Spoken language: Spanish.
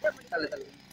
Pues, dale, dale.